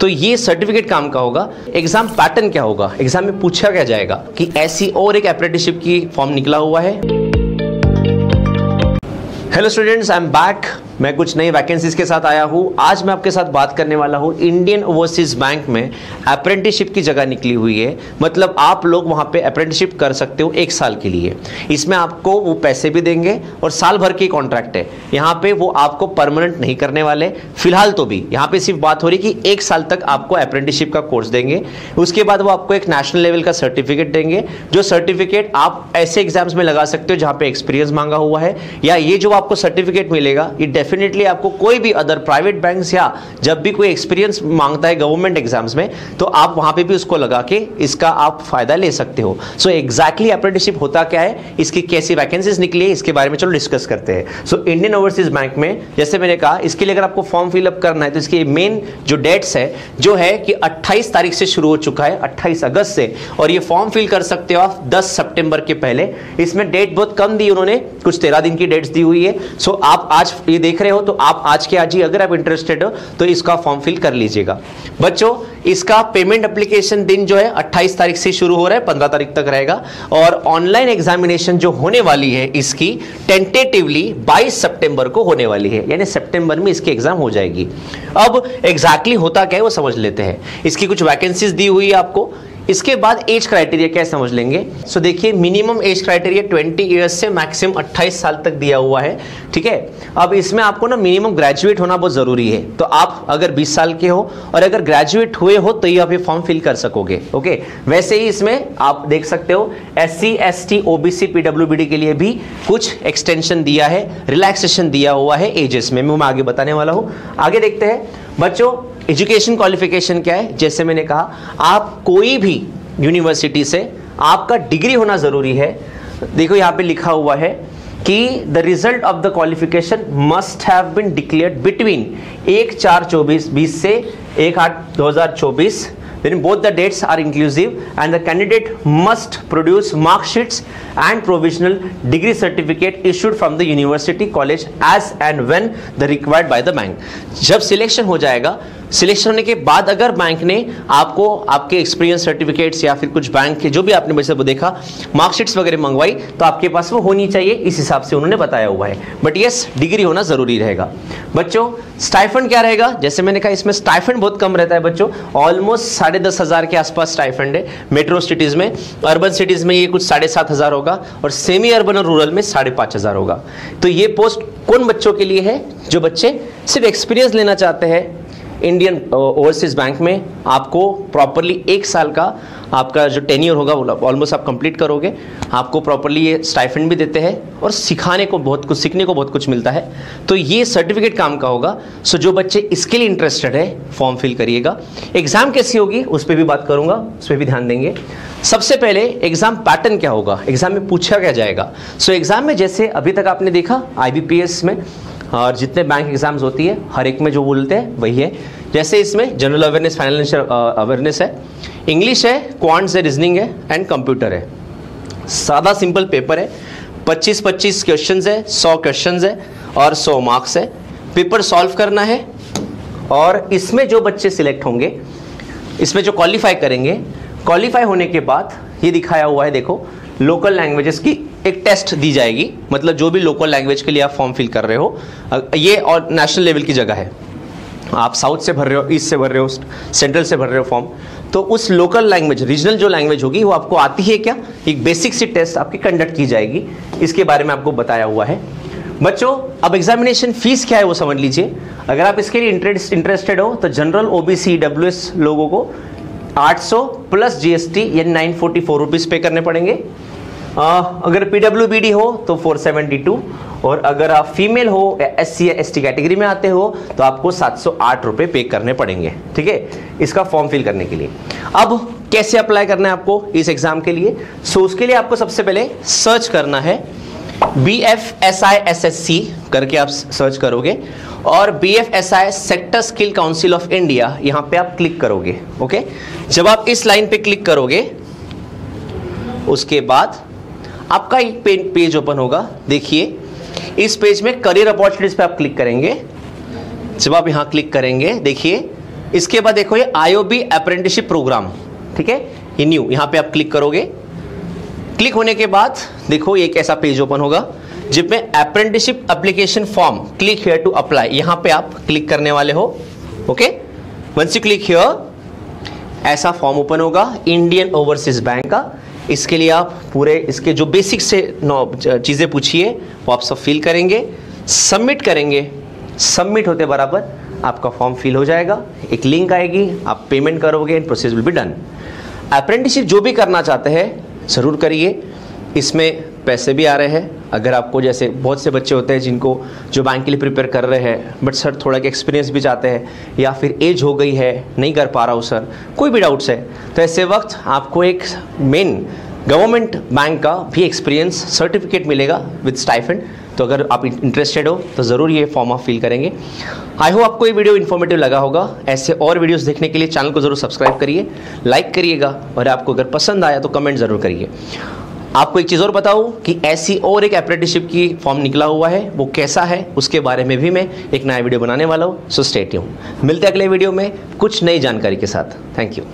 तो ये सर्टिफिकेट काम का होगा? एग्ज़ाम पैटर्न क्या होगा? एग्ज़ाम में पूछा क्या जाएगा कि ऐसी और एक अप्रेंटिसशिप की फॉर्म निकला हुआ है? Hello students I am back मैं कुछ नई वैकेंसीज के साथ आया हूँ। आज मैं आपके साथ बात करने वाला हूँ इंडियन ओवरसीज बैंक में अप्रेंटिसशिप की जगह निकली हुई है। मतलब आप लोग वहाँ पे अप्रेंटिसशिप कर सकते हो एक साल के लिए। इसमें आपको वो पैसे भी देंगे और साल भर की कॉन्ट्रैक्ट है। यहाँ पे वो आपको परमानेंट नहीं करने वाले। फ़िलहाल तो भी। यहाँ पे सिर्फ़ बात हो रही कि एक साल तक आपको अप्रेंटिसशिप का कोर्स देंगे। उसके बाद वो आपको एक नेशनल लेवल का सर्टिफिकेट देंगे। जो सर्टिफिकेट आप ऐसे एग्ज़ाम्स में लगा सकते हो जहाँ पे एक्सपीरियंस मांगा हुआ है। या ये जो आपको सर्टिफिकेट मिलेगा। ये डेफिनेटली आपको कोई भी अदर प्राइवेट बैंक या जब भी कोई एक्सपीरियंस माँगता है गवर्नमेंट एग्ज़ाम्स में तो आप वहाँ पे भी उसको लगा के इसका आप फ़ायदा ले सकते हो। सो एग्जैक्टली अप्रेंटिसशिप होता क्या है? इसकी कैसी वैकेंसीज निकली है? इसके बारे में चलो डिस्कस करते हैं। सो इंडियन ओवरसीज बैंक में, जैसे मैंने कहा, इसके लिए अगर आपको फॉर्म फिलअप करना है तो इसकी मेन जो डेट्स है, जो है कि 28 तारीख से शुरू हो चुका है 28 अगस्त से, और ये फॉर्म फिल कर सकते हो आप 10 सितंबर के पहले। इसमें डेट बहुत कम दी उन्होंने, कुछ तेरह दिन की डेट्स दी हुई है। सो आप आज ये देख रहे हो तो आप आज के आज ही अगर आप इंटरेस्टेड हो तो इसका फॉर्म फिल कर लीजिएगा। बच्चों, इसका पेमेंट एप्लीकेशन दिन जो है 28 तारीख से शुरू हो रहा है 15 तारीख तक रहेगा। और ऑनलाइन एग्जामिनेशन जो होने वाली है, इसकी टेंटेटिवली 22 सितंबर को होने वाली है। यानी सितंबर में इसकी एग्ज़ाम हो जाएगी। अब एग्जैक्टली exactly होता क्या है, वो समझ लेते हैं। इसकी कुछ वैकेंसीज दी हुई है आपको। इसके बाद एज क्राइटेरिया क्या समझ लेंगे। सो so, देखिए मिनिमम एज क्राइटेरिया 20 इयर्स से मैक्सिमम 28 साल तक दिया हुआ है ठीक है? अब इसमें आपको ना मिनिमम ग्रेजुएट होना बहुत ज़रूरी है। तो आप अगर 20 साल के हो और अगर ग्रेजुएट हुए हो तो ही आप ये फॉर्म फिल कर सकोगे ओके? वैसे ही इसमें आप देख सकते हो S C S T OBC PWBD के लिए भी कुछ एक्सटेंशन दिया है रिलैक्सेशन दिया हुआ है एजेस में। मैं आगे बताने वाला हूँ। आगे देखते हैं। बच्चों एजुकेशन क्वालिफिकेशन क्या है? जैसे मैंने कहा, आप कोई भी यूनिवर्सिटी से आपका डिग्री होना ज़रूरी है। देखो, यहाँ पे लिखा हुआ है कि the result of the qualification must have been declared between एक चार चौबीस बीस से एक आठ दो हज़ार चौबीस then both the dates are inclusive and the candidate must produce mark sheets and provisional degree certificate issued from the university college as and when the required by the bank जब सिलेक्शन हो जाएगा selection होने के बाद अगर bank ने आपको आपके एक्सपीरियंस सर्टिफिकेट्स या फिर कुछ बैंक के जो भी आपने वैसे वो देखा मार्कशीट्स वगैरह मंगवाई तो आपके पास वो होनी चाहिए। इस हिसाब से उन्होंने बताया हुआ है। बट यस डिग्री होना ज़रूरी रहेगा। बच्चों स्टाइफंड क्या रहेगा? जैसे मैंने कहा, इसमें स्टाइफंड बहुत कम रहता है बच्चों। ऑलमोस्ट साढ़े दस हज़ार के आसपास स्टाइफंड है मेट्रो सिटीज़ में। अर्बन सिटीज़ में ये कुछ साढ़े सात हज़ार होगा और सेमी अर्बन और रूरल में साढ़े पाँच हज़ार होगा। तो ये पोस्ट कौन बच्चों के लिए है? जो बच्चे सिर्फ़ एक्सपीरियंस लेना चाहते हैं। इंडियन ओवरसीज बैंक में आपको प्रॉपरली एक साल का आपका जो टेन्यूर होगा, वो ऑलमोस्ट आप कंप्लीट करोगे। आपको प्रॉपरली ये स्टाइफेंड भी देते हैं और सिखाने को बहुत कुछ, सीखने को बहुत कुछ मिलता है। तो ये सर्टिफिकेट काम का होगा। सो जो बच्चे इसके लिए इंटरेस्टेड है फॉर्म फिल करिएगा। एग्ज़ाम कैसी होगी, उस पर भी बात करूँगा, उस पर भी ध्यान देंगे। सबसे पहले एग्ज़ाम पैटर्न क्या होगा? एग्ज़ाम में पूछा क्या जाएगा? सो एग्ज़ाम में जैसे अभी तक आपने देखा आईबीपीएस में और जितने बैंक एग्ज़ाम्स होती है, हर एक में जो बोलते हैं, वही है। जैसे इसमें जनरल अवेयरनेस फाइनेंशियल अवेयरनेस है। इंग्लिश है क्वांट्स है रीजनिंग है एंड कंप्यूटर है। सादा सिंपल पेपर है। 25 25 क्वेश्चंस है 100 क्वेश्चंस है, और 100 मार्क्स है। पेपर सॉल्व करना है, और इसमें जो बच्चे सिलेक्ट होंगे, इसमें जो क्वालिफाई करेंगे क्वालिफाई होने के बाद, ये दिखाया हुआ है, देखो लोकल लैंग्वेजेस की एक टेस्ट दी जाएगी। मतलब जो भी लोकल लैंग्वेज के लिए आप फॉर्म फिल कर रहे हो ये और नेशनल लेवल की जगह है। आप साउथ से भर रहे हो ईस्ट से भर रहे हो सेंट्रल से भर रहे हो फॉर्म तो उस लोकल लैंग्वेज रीजनल जो लैंग्वेज होगी, वो आपको आती है क्या? एक बेसिक सी टेस्ट आपकी कंडक्ट की जाएगी। इसके बारे में आपको बताया हुआ है। बच्चों, अब एग्जामिनेशन फ़ीस क्या है वो समझ लीजिए। अगर आप इसके लिए इंटरेस्ट इंटरेस्टेड हो तो जनरल ओबीसी डब्ल्यूएस लोगों को 800 प्लस जीएसटी यानी नाइन फोर्टी पे करने पड़ेंगे। आ, अगर पीडब्ल्यू हो तो 472 और अगर आप फीमेल हो या S C S T category में आते हो तो आपको सात सौ पे करने पड़ेंगे ठीक है? इसका फॉर्म फिल करने के लिए। अब कैसे अप्लाई करना है आपको इस एग्ज़ाम के लिए? सो उसके लिए आपको सबसे पहले सर्च करना है B F S I S S C करके आप सर्च करोगे और B F S I sector skill council of India यहाँ पे आप क्लिक करोगे ओके जब आप इस लाइन पे क्लिक करोगे उसके बाद आपका एक पेज ओपन होगा, देखिए। इस पेज में करियर अपॉर्चुनिटीज़ पे आप क्लिक करेंगे। जब आप यहाँ क्लिक करेंगे, देखिए, इसके बाद देखो ये आईओबी अप्रेंटिसशिप प्रोग्राम ठीक है? न्यू यहाँ पे आप क्लिक करोगे। क्लिक होने के बाद, देखो एक ऐसा पेज ओपन होगा, जिसमें apprenticeship application form click here to apply यहाँ पे आप क्लिक करने वाले हो, okay? Once you click here ऐसा फॉर्म ओपन होगा इंडियन ओवरसीज बैंक का। इसके लिए आप पूरे इसके जो बेसिक से चीज़ें पूछिए, वो आप सब फिल करेंगे सबमिट करेंगे। सबमिट होते बराबर आपका फॉर्म फिल हो जाएगा, एक लिंक आएगी, आप पेमेंट करोगे and process will be done apprenticeship जो भी करना चाहते हैं, ज़रूर करिए। इसमें पैसे भी आ रहे हैं। अगर आपको जैसे बहुत से बच्चे होते हैं जिनको जो बैंक के लिए प्रिपेयर कर रहे हैं बट सर थोड़ा एक्सपीरियंस भी चाहते हैं, या फिर एज हो गई है, नहीं कर पा रहा हूँ सर कोई भी डाउट्स है तो ऐसे वक्त आपको एक मेन गवर्नमेंट बैंक का भी एक्सपीरियंस सर्टिफिकेट मिलेगा विद स्टाइफेंड तो अगर आप इंटरेस्टेड हो तो ज़रूर ये फॉर्म आप फिल करेंगे। आई होप आपको ये वीडियो इन्फॉर्मेटिव लगा होगा। ऐसे और वीडियोस देखने के लिए चैनल को ज़रूर सब्सक्राइब करिए लाइक करिएगा, और आपको अगर पसंद आया तो कमेंट ज़रूर करिए। आपको एक चीज़ और बताऊँ कि ऐसी और एक अप्रेंटिसशिप की फॉर्म निकला हुआ है, वो कैसा है, उसके बारे में भी मैं एक नया वीडियो बनाने वाला हूँ सो स्टेट हूँ मिलते अगले वीडियो में कुछ नई जानकारी के साथ. Thank you